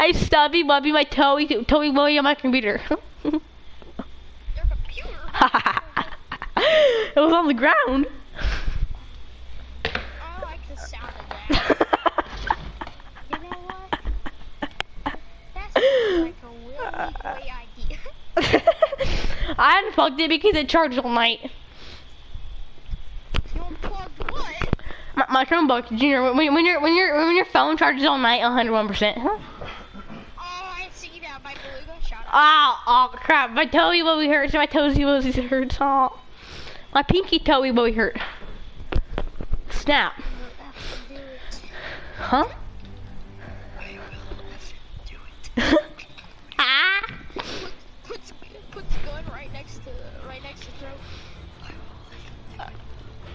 I stubby wubby my toey toey woey on my computer. Your computer. it was on the ground. I like the sound of that. You know what? That sounds like a really great idea. I unplugged it because it charged all night. You unplugged what? My, my Chromebook, Junior, when, when your when your when your phone charges all night, 101 percent. Oh, I see that. My beluga. Shout out. Oh, oh crap! My toey woey hurts. My toesy woesy hurts. Oh, my pinky toey woey hurt. Snap. We'll have to do it. Huh? I will do it. ah. Put, puts, puts right next to right next to throat.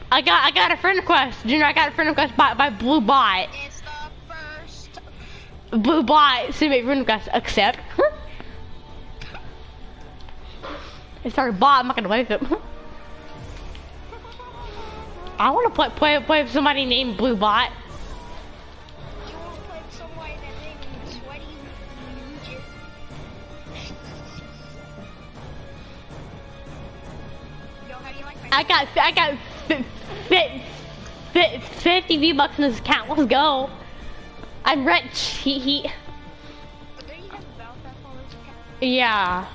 I got I got a friend request. Junior, I got a friend request by by Blue Bot. It's the first. Blue Bot a friend request. Accept. It's our bot. I'm not gonna wave him. I want to play play play with somebody named Blue Bot. You want to play with somebody that named Sweaty Midget? Yo, how do you like my I got I got fi- fi- fi- 50 V bucks in this account. Let's go. I'm rich. He he. But don't you have about that on this account? Yeah.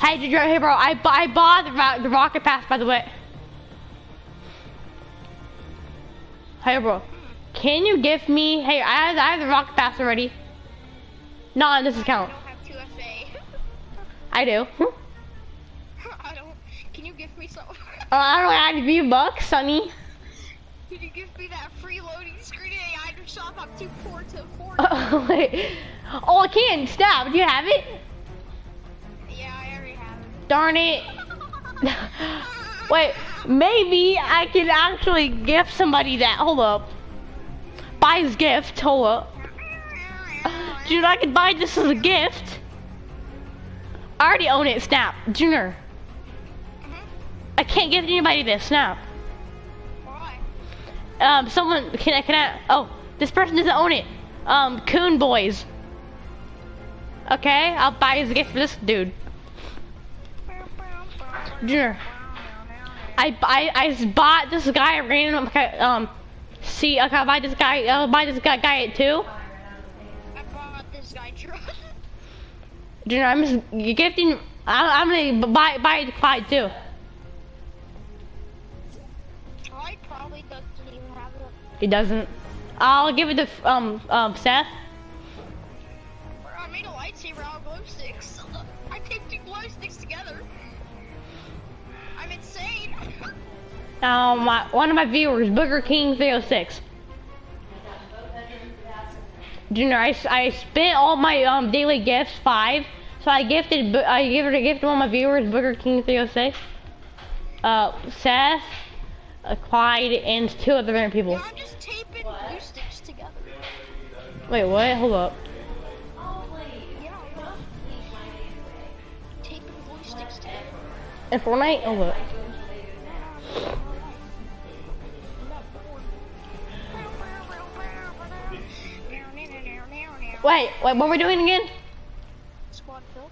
Hey, did you, hey, bro. I I bought the the rocket pass by the way. Hey, bro. Can you give me? Hey, I have, I have the rocket pass already. Not on this I don't have 2FA. I do. I don't. Can you give me some? Uh, I don't have V bucks, Sonny. Can you give me that free loading screen? I just shop up two four to four. Oh, wait. Oh, I can. Stop. Do you have it? Darn it. Wait, maybe I can actually gift somebody that. Hold up. Buy his gift. Hold up. Dude, I could buy this as a gift. I already own it. Snap. Junior. I can't give anybody this. Snap. Um, someone can I can I? Oh, this person doesn't own it. Um, Coon Boys. Okay, I'll buy his gift for this dude. Junior. I I I just bought this guy random. Um, see, okay, I'll buy this guy. I'll buy this guy guy at two. I bought this guy truck. Junior, I'm just gifting. I'm, I'm gonna buy buy five too. I probably doesn't even have it. He doesn't. I'll give it to um um Seth. Um, my, one of my viewers, Booger King 306. Junior, I, I spent all my um daily gifts five, so I gifted I gave it a gift to one of my viewers, Booger King 306. Uh, Seth, uh, Clyde, and two other random people. Yeah, I'm just taping glue sticks together. Wait, what? Hold up. Yeah, yeah. Taping glue sticks together. In Fortnite? Hold up. Wait, wait, what are we doing again? Squad kill.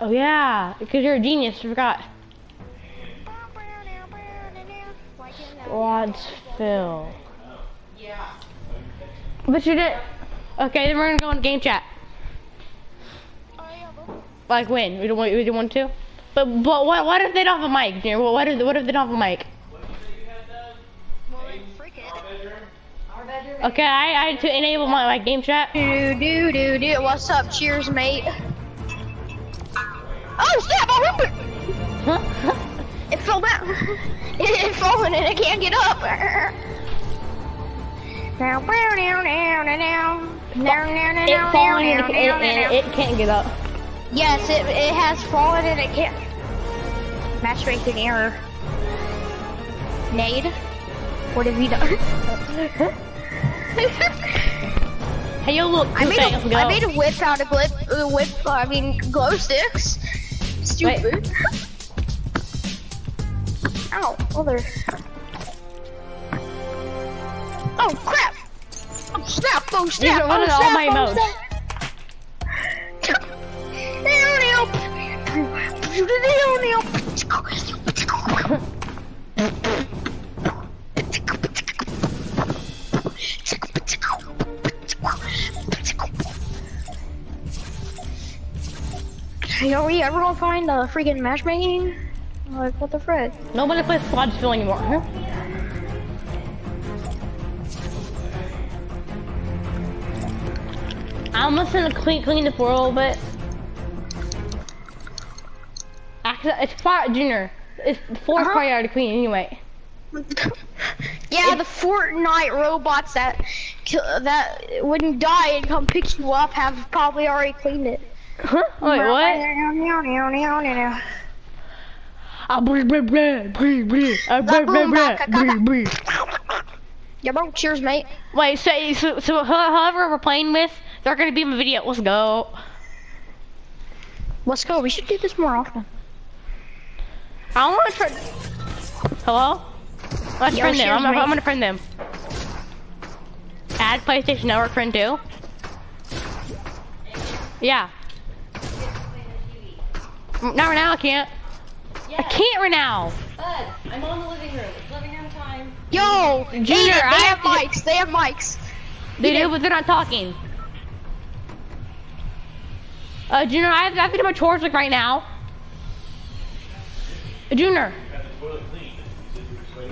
Oh yeah, because you're a genius. I forgot. Like in that- Squads fill. But you did. Okay, then we're gonna go in game chat. Oh, yeah. Like when? We don't want. We don't want to. But but what what if they don't have a mic? What what if what if they don't have a mic? Well, then frick it. Okay, I I had to enable my like game chat. Do do do do. What's up? Cheers, mate. Oh snap! I remember. It fell down. it, it fallen and it can't get up. Now, now, now, now, now, now. Now, now, now, it now, falling now, and it, now, it, now, and now. it can't get up. Yes, it, it has fallen and it can't. Matchmaking error. Nade, what have you done? hey, yo, look. I made, a, I made, a whip out of glip, uh, whip, uh, I mean, glow sticks. Stupid. Wait. Ow, other. Oh, crap! Oh, snap! Oh, snap! Oh, snap! All my oh, snap! Help! Help! Are we ever gonna find the freaking matchmaking? Like, what the frick? Nobody plays squad Squadville anymore, huh? I'm listening to clean clean this world a little bit. Actually, it's fire junior. It's fourth Uh-huh. priority clean anyway. Yeah, the Fortnite robots that kill, that when you die and come pick you up have probably already cleaned it. Huh? Wait, what? Ah, brr, brr, brr, brr, brr, ah, brr, brr, brr, brr, brr. Yeah, bro. Cheers, mate. Wait, so, so, so whoever we're playing with, they're gonna be in the video. Let's go. Let's go. We should do this more often. I want to try. Hello? Let's Yo, friend them. I'm, I'm gonna friend them. Add PlayStation Network friend too. Yeah. Not right now. I can't. I can't right now. Bud, I'm on the living room. It's living room time. Yo, Junior, they, they I have have mics. They have mics. They do, but they're not talking. Uh, Junior, I have, I have to do my chores like right now. Junior.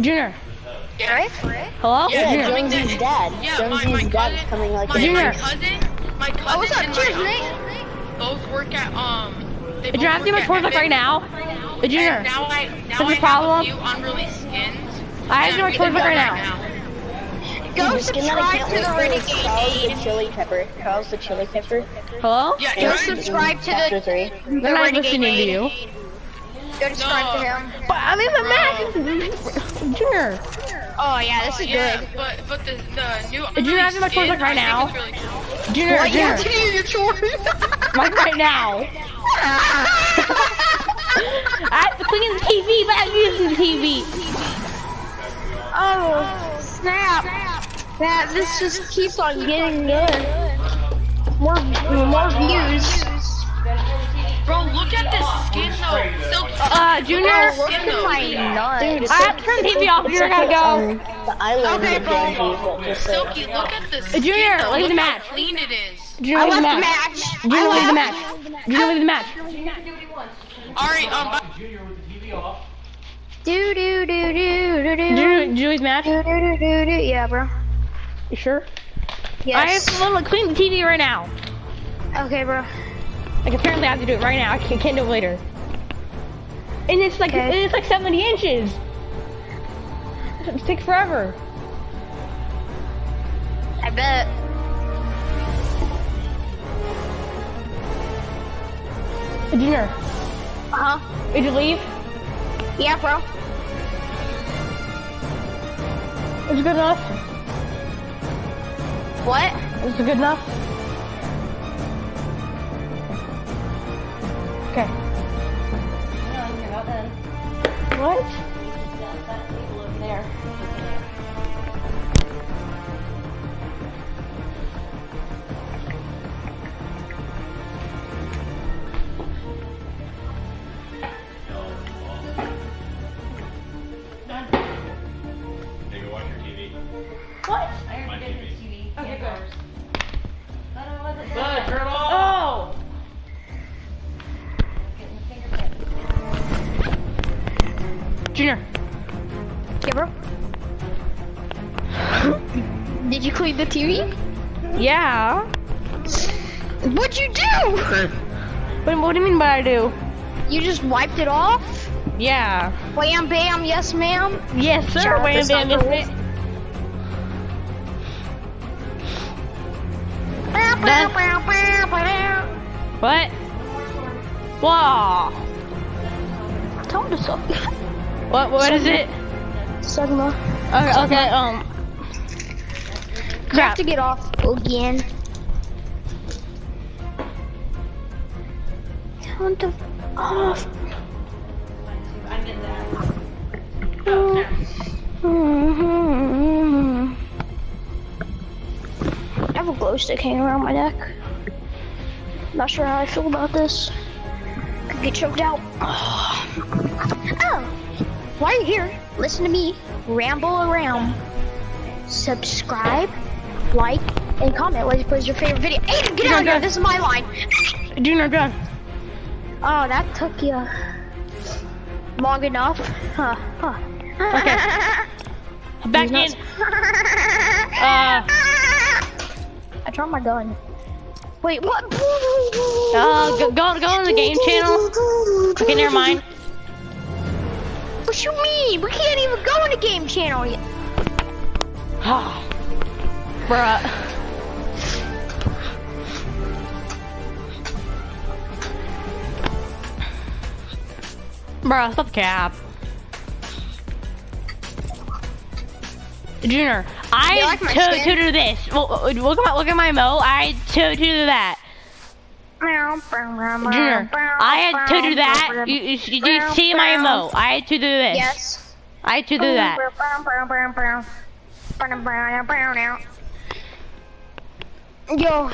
Junior. Right? Hello? Yeah, Junior. Jonesy's dad. Yeah, my, Jonesy's my dad's cousin, coming like my, Junior. my cousin, my cousin Oh, what's up? and Cheers, my mate. uncle both work at um. They Junior, I have to do my both chores work like at right now. and Junior. now I now What's I problem? have a few unreleased skins. I have to do my and chores I'm like right doing now. Go The skin that I subscribe to the wait for Renegade Charles the Chili Pepper. Charles the Chili Pepper. Hello? Yeah, Go subscribe to Chapter the, three. the They're not listening to you. Go subscribe to him. But I'm in the match. Junior. Oh yeah, this oh, is Yeah, good. but but the the new Did you have unreleased my chores like right now? think it's really cool. Junior. What? You Junior. have to do your chores. Like right now. I have to clean the TV, but I'm using the TV. oh snap! That this just keeps on getting good. More more views. Bro, look at this skin though. Silky. Uh, Junior. Look at my nuts. Dude, I have to turn the TV off. it's Junior, like gotta go. um, the island Okay, of bro. Jonesy, but just like, Silky, look at this. Skin, Junior, though. leave the Look match. how clean it is. Junior, I leave the left the match. match. I leave the match. Junior, leave the match. Alright, um, bye. Do do do do do do. Junior, Junior, leave the match. Do do do do do. Yeah, bro. You sure? Yes. I have to literally clean the TV right now. Okay, bro. Like apparently I have to do it right now. I can't, can't do it later. And it's like Okay. and it's like 70 inches. It takes forever. I bet. Junior, Uh huh. did you leave? Yeah, bro. Is it good enough? What? Is it good enough? Okay. What? Junior. Yeah, bro. Did you clean the TV? Yeah. What'd you do? What, what do you mean by I do? You just wiped it off? Yeah. Wham bam, yes ma'am. Yes, sir. Sure, Wham bam, yes, ma'am. What? Wow. Tell him to suck. What? What is it? Sigma. Okay. Okay. Um. You have to get off again. Him to off. I have a glow stick hanging around my neck. Not sure how I feel about this. Could get choked out. Oh, while you're here, listen to me ramble around. Subscribe, like, and comment what was your favorite video. Aiden, get out of here. This is my line. Do not done. Oh, that took you long enough. Huh, huh. Okay. Back in. Uh, I dropped my gun. Wait, what? uh, go, go, go on the game channel. Okay, never mind. What you mean? We can't even go on the game channel yet. Ah, Bruh. Bruh, stop cap. Junior, I You like my to, to do this. Well, look at my look at my mo. I to to do that. Junior, I had to do that. You, you, you, see my mo? I had to do this. Yes. I had to do that. Yo.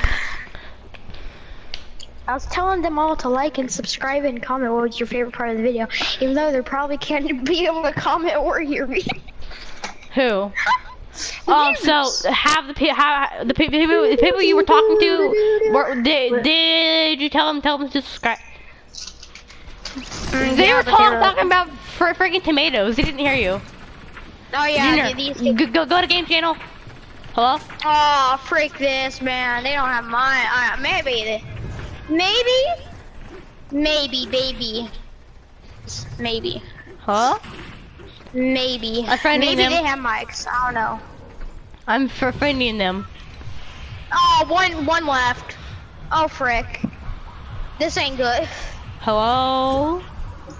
I was telling them all to like and subscribe and comment what was your favorite part of the video, even though they probably can't be able to comment or hear me. Who? Oh, so have the have the people the people you were talking to were, did did you tell them tell them to subscribe? They were talk, talking about fr- freaking tomatoes. They didn't hear you. Oh yeah, go, go go to game channel. Hello? Oh, freak this, man. They don't have mine. Uh, maybe. Maybe? Maybe, baby. Maybe. Huh? Maybe. Maybe them. they have mics. I don't know. I'm for friending them. Oh, one, one left. Oh, frick. This ain't good. Hello?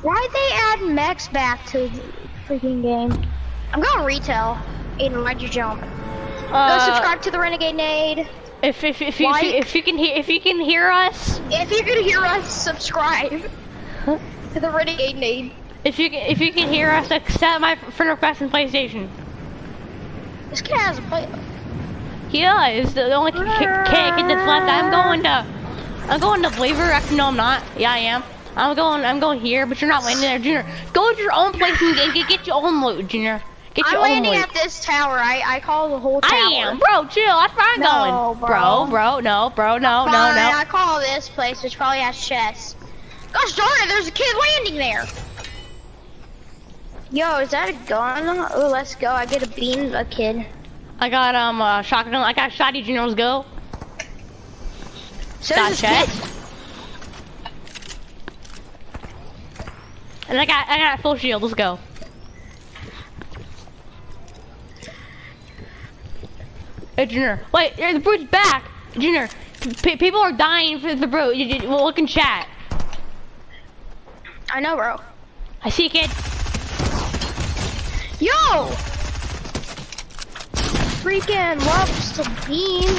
Why'd they add mechs back to the freaking game? I'm going retail. Aiden, why'd you jump? Go Uh, subscribe to the Renegade Nade. If if if you Like. if you can hear if you can hear us, If you can hear us, subscribe to the Renegade Nade. if you can if you can hear us, accept my friend request on PlayStation. This kid has a play. He is the only kid kid that's left. I'm going to, I'm going to Flavor. Actually, no, I'm not. Yeah, I am. I'm going. I'm going here, but you're not landing there, Junior. Go to your own place and get, get, get your own loot, Junior. Get your I'm own landing loot. at this tower. I, I call the whole tower. I am, bro. Chill. That's where I'm No, going, bro. bro. No, bro. No, no, Fine, no. I call this place, which probably has chests. Gosh darn it, there's a kid landing there. Yo, is that a gun? Oh, let's go. I get a beam, a kid. I got um uh, shotgun. I got shotty. Junior, let's go. So Got there's chest. And I got I got full shield. Let's go. Hey, Junior. Wait, the brute's back. Junior, p people are dying for the brute. You, you, well, look in chat. I know, bro. I see a kid. Yo! Freaking loves to beam.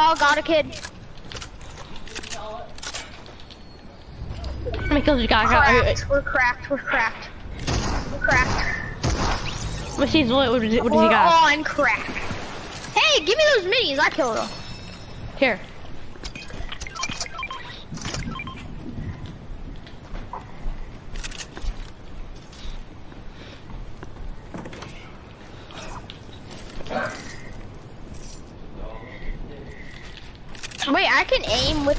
Oh, got a kid. Oh How many kills you got? Got- Cracked. We're cracked. We're cracked. We're cracked. What seems what, what, he- what does We're he got? on crack. Hey, give me those minis. I killed them. Here. Wait, I can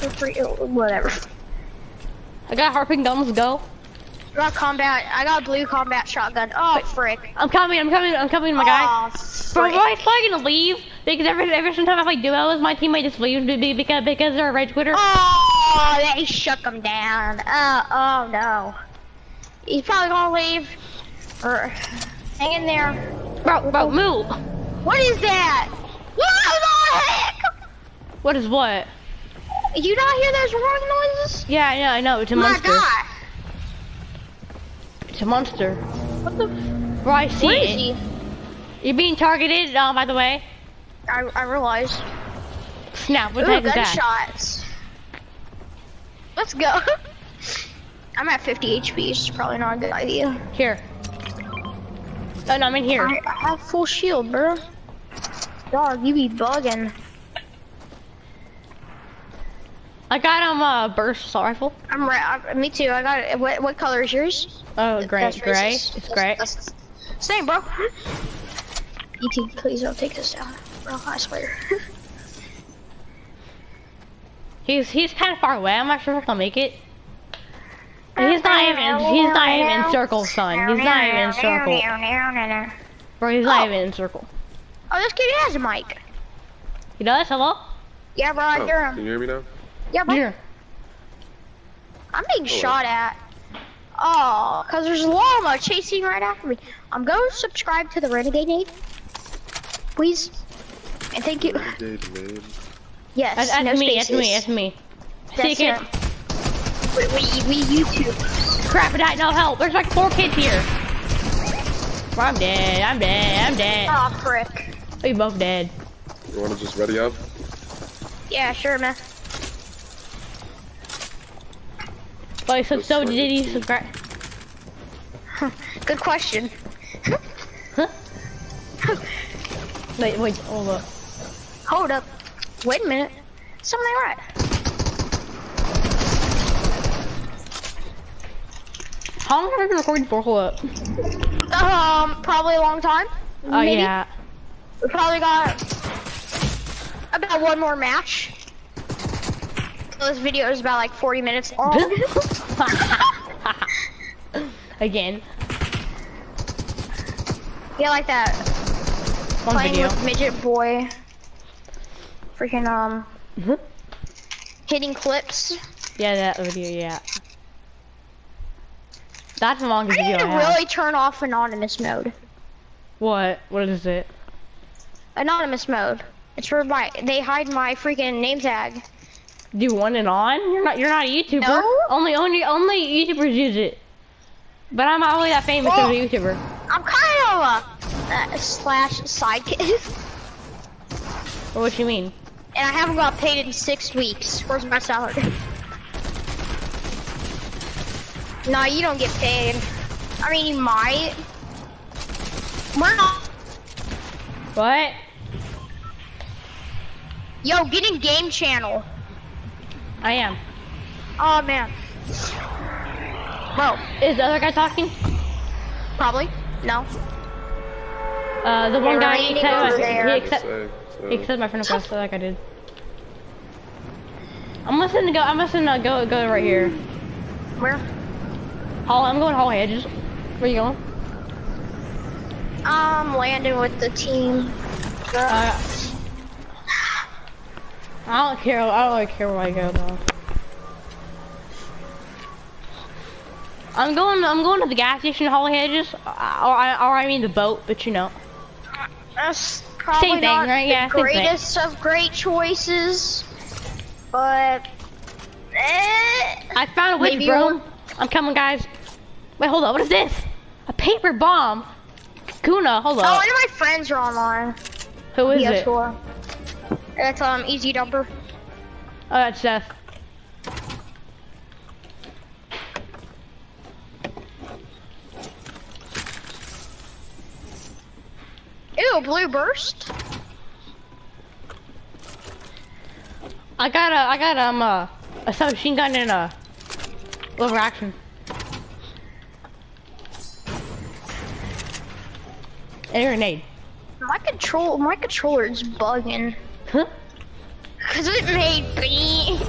a free. oh, Whatever. I got harpoon gun. Let's go. I got combat. I got blue combat shotgun. Oh, frick. I'm coming. I'm coming. I'm coming, my guy. Oh, Bro, frick. bro, he's probably gonna leave because every every time I play duos, my teammate just leaves be- be- because because they're a rage quitter. Oh, they shook him down. Uh, oh no. He's probably gonna leave. Or hang in there. Bro, bro, move. What is that? What the heck? What is what? You not hear those roaring noises? Yeah, yeah, I know. It's a My monster. God. It's a monster. What the? Bro, I see Where it. is he? You're being targeted. Uh, by the way. I I realize. Snap. What Ooh, the heck gunshots. Let's go. I'm at 50 HP. It's probably not a good idea. Here. Oh, no, I'm in here. I, I have full shield, bro. Dog, you be bugging. I got him a burst assault rifle. I'm right. I, me too. I got it. What, what color is yours? Oh, gray, That's gray. racist. It's gray. that's- Same, bro. ET, please don't take this down, bro. I swear. He's he's kind of far away. I'm not sure if I'll make it. He's not even. He's not even in circle, son. He's not even in circle. Bro, he's not Oh. even in circle. Oh, this kid has a mic. He does. Hello. Yeah, bro. I Oh, hear him. can you hear me now? Yeah, bro. Here. I'm being Hello. shot at. Oh, cause there's a llama chasing right after me. I'm going to subscribe to the Renegade Nade, please, and thank you. Renegade name. Yes, That's, that's no me. That's me. That's me. That's Secret. him. We, we, we YouTube. Crap! I no help. There's like four kids here. I'm dead. I'm dead. I'm dead. Oh, frick. We both dead. You wanna just ready up? Yeah, sure, man. But so, so did he subscribe? Good question. Huh? Wait, wait, hold up. Hold up. Wait a minute. Something right. How long have I been recording for? Hold up. Um, probably a long time. Oh Maybe. yeah. We probably got about one more match. This video is about like 40 minutes long. Again. yeah, like that. One Playing video. with midget boy. Freaking um, Mhm. hitting clips. Yeah, that video. Yeah. That's the I longest need video to I have. really turn off anonymous mode. What? What is it? Anonymous mode. It's where my they hide my freaking name tag. Do one and on? You're not. You're not a YouTuber. No. Only, only, only YouTubers use it. But I'm not really that famous as a oh. YouTuber. I'm kind of a, a slash sidekick, What do you mean? and I haven't got paid in six weeks. Where's my salary? no, you don't get paid. I mean, you might. We're not. What? Yo, get in game channel. I am. Oh man. Bro, Is the other guy talking? probably. No. Uh, the one guy he raining accepted my, there. he, Hard to accept, he so- accepted my friend request like I did. I'm listening to go. I'm listening to go go right here. Where? Hall. I'm going Holly Hedges. Where you going? I'm landing with the team. Uh, I don't care. I don't really care where I go though. I'm going. I'm going to the gas station, Holly Hedges, or I, or I mean the boat, but you know. That's probably Same thing, not right? the Yeah, greatest of great choices, but eh, I found a witch, Maybe bro. I'm coming, guys. Wait, hold up. What is this? A paper bomb. Kuna, hold oh, up. one of my friends are online. Who is it? PS4. That's um easy dumper. Oh, that's Seth. Ew, blue burst. I got a, I got um uh, a submachine gun and a lever action. And a grenade. My control, my controller is bugging. Huh? Cause it made me.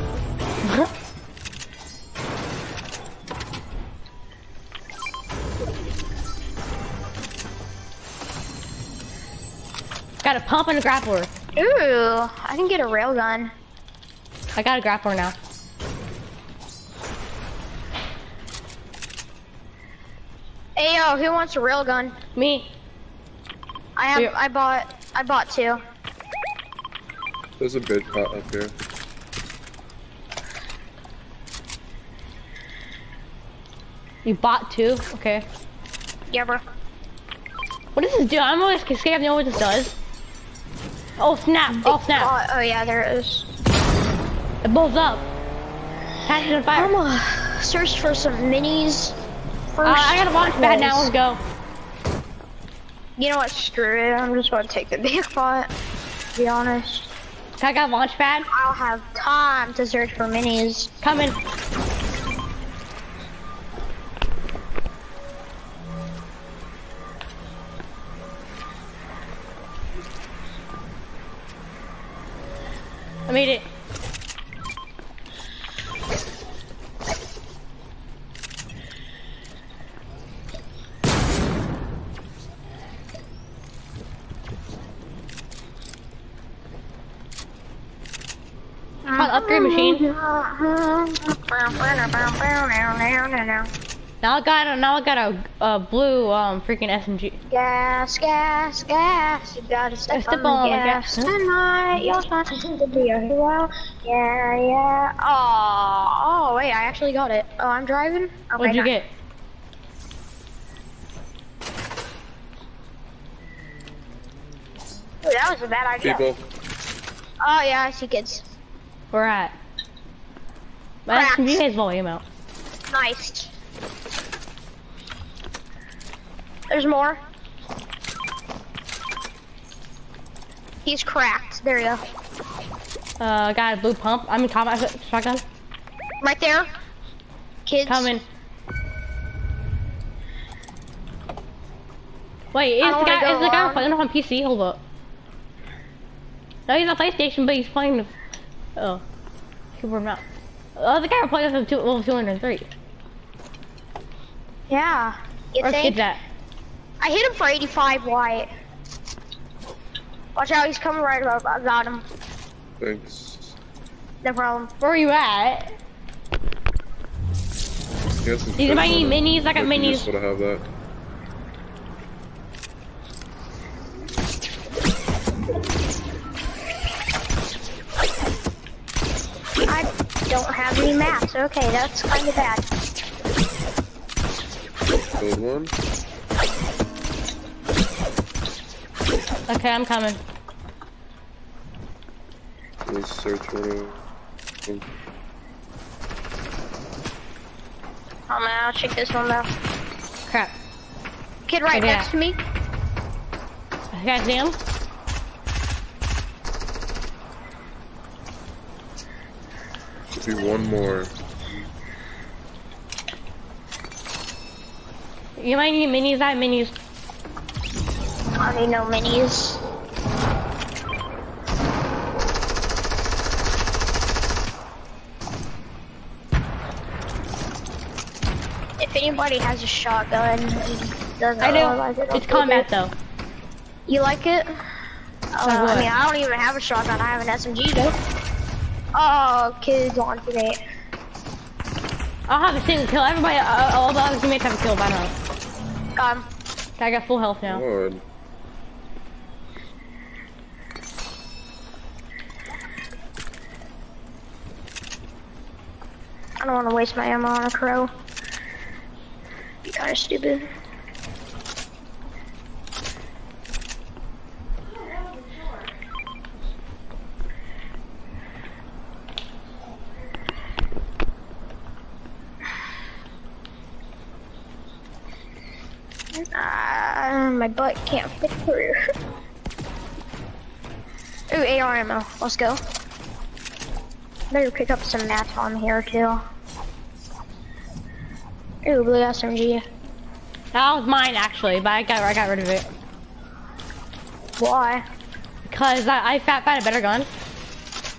got a pump and a grappler. Ooh, I can get a railgun. I got a grappler now. Hey yo, who wants a railgun? Me. I have. I bought, I bought two. There's a big pot up here. You bought two? Okay. Yeah, bro. What does this do? I'm always scared to know what this does. Oh snap! Oh snap! Oh, oh yeah, there it is. It blows up. Catches on fire. I'm gonna search for some minis. First, Uh, I got a launch pad now. Let's go. You know what? Screw it. I'm just gonna take the big pot. To be honest. I got launch pad. I'll have time to search for minis. Coming. Now I got a now I got a, a blue um freaking SMG. Gas, gas, gas. You gotta step, Step on, on the the gas gas. tonight. You're starting to be a hero. Yeah, yeah. Oh, oh, wait, I actually got it. Oh, I'm driving. Okay, What'd you nice. get? Ooh, that was a bad idea. People, Oh yeah, I see kids. Where at? My Cracks. SMG has volume out. Nice. There's more. He's cracked. There you go. Uh, got a blue pump. I'm in combat shotgun. Right there. Kids. Coming. Wait, is the guy is the guy playing on PC? Hold up. No, he's on PlayStation, but he's playing. The, oh, keyboard mouse. Oh, the guy playing on level 203. Yeah. You Where's think? kids at? I hit him for 85 Wyatt. Watch out, he's coming right up. I got him. thanks. No problem. Where are you at? He has some These are my fish on it. minis. I got minis. just wanna have that. I don't have any maps. Okay, that's kind of bad. Killed one. Okay, I'm coming. Let's search one of them. Oh man, I'll check this one though. Crap. Kid right Yeah. next to me. I got him. Should be one more. You might need minis. I have minis. I need no minis. If anybody has a shotgun and doesn't I realize do. it, It's combat it. though. You like it? Uh. I mean, I don't even have a shotgun. I have an SMG though. Oh, kids on today. I'll have a single kill. Everybody, uh, all the other teammates have a kill by now. Um, I got full health now. Lord. I don't want to waste my ammo on a crow. Be kind of stupid. Ah, my butt can't fit through. Ooh, AR ammo. Let's go. Better pick up some mats on here too. Ooh, blue SMG. That was mine actually, but I got I got rid of it Why? because I, I fa- found a better gun.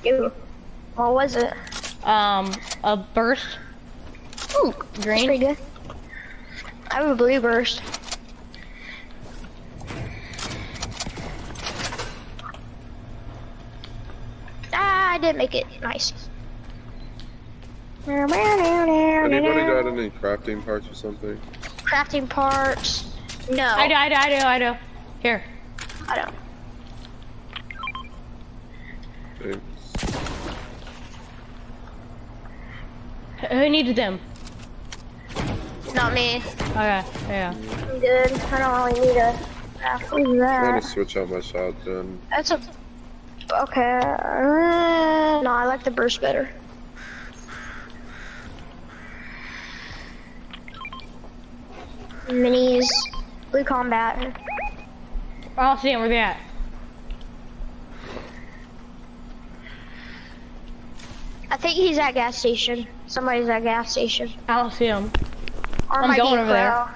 Ooh. What was it? Um, a burst. Ooh, Green. pretty good. I have a blue burst. Ah, I didn't make it. Nice. Anybody got any crafting parts or something? Crafting parts. No. I do, I do, I do, I do. Here. I don't. Thanks. Who needs them? Not me. Okay, yeah. I'm good. I don't really need a. Ah, who's I'm gonna switch out my shotgun. That's a. Okay. Uh, no, I like the burst better. Minis. Blue combat. I'll see him. Where they at? I think he's at gas station. Somebody's at gas station. I don't see him. Or I'm going over there.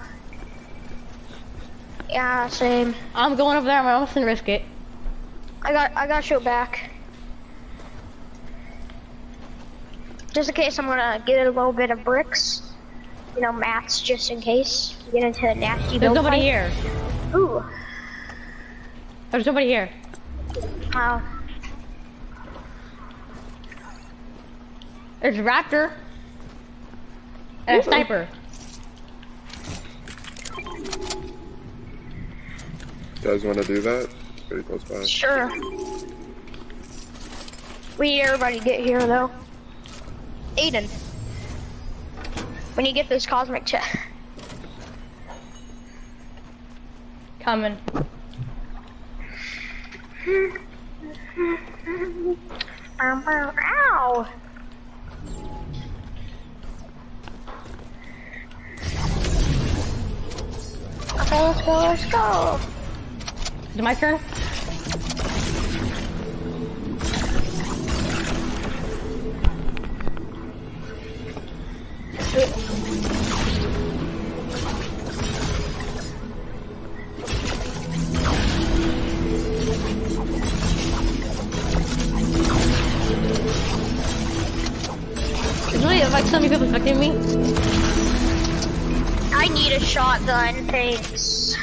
Yeah, same. I'm going over there. I'm almost gonna risk it. I got I got your back. Just in case I'm gonna get a little bit of bricks. You know, mats just in case. Get into a nasty There's build nobody fight. here. Ooh. There's nobody here. Wow. There's a raptor. And a sniper. You guys want to do that? It's pretty close by. Sure. We need everybody to get here though. Aiden. When you get this cosmic chest. Coming. Ow! Okay, let's go, let's go. Is it my turn? So many people expecting me? I need a shotgun, thanks.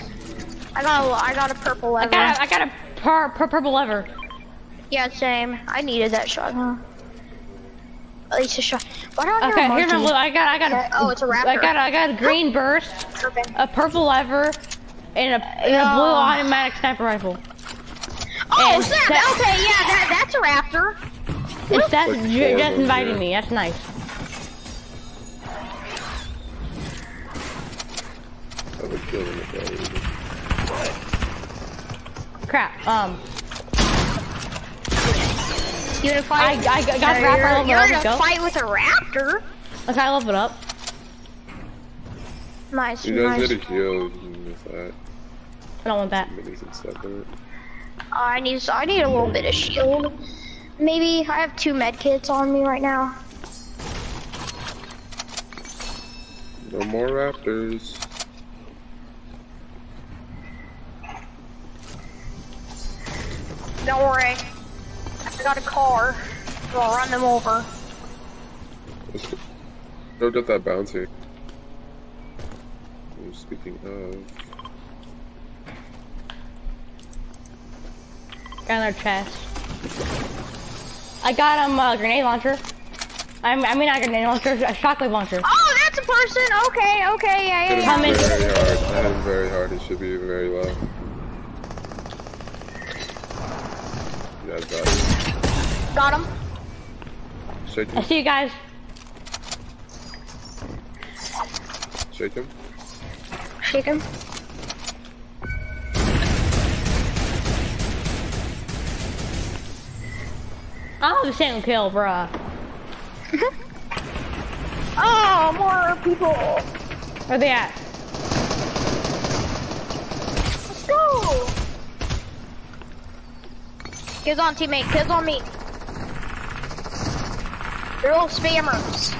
I got a, I got a purple lever. I got a, I got a pur pur purple lever. Yeah, same. I needed that shotgun. At least a shot. Why don't I hear Okay, a here's my monkey? I got I got a oh, it's a raptor. I got a, I got a green oh. burst, a purple lever, and a, and a blue automatic sniper rifle. Oh and snap! that- okay, yeah, that that's a raptor. It's that's Like you're just inviting me. That's nice. I would kill them if I were. Crap. Um, You in a I fight? I got got you're, raptor you're in Let's a go. fight with a raptor. Okay, I leveled up. Nice, You guys nice. get a heal you can miss that. I don't want that. Minis and stuff in it. I need I need a little bit of shield. Maybe I have two med kits on me right now. No more raptors. Don't worry. I got a car. so I'll run them over. Don't get that bounty. Oh, Speaking of, Got another chest. I got um a grenade launcher. I mean, I mean not a grenade launcher, a shockwave launcher. Oh, that's a person. Okay, okay, yeah, hit yeah, him yeah. Coming. very hard. Hit him very hard. He should be very low. Guys got it. Got him. I him. see you guys. Shake him. Shake him. I'll have a single kill, bruh. Oh, more people. Where they at? Let's go. Kills on teammate. Kills on me. They're all spammers.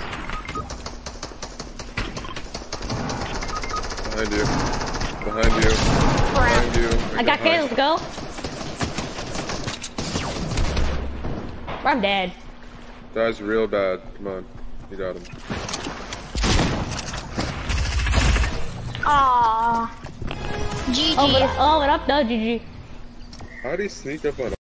Behind you. Behind you. Behind you. I got Behind. kills. Go. I'm dead. Guy's real bad. Come on. You got him. Aww. GG. Oh, but, oh, but up though, GG. How'd he sneak up on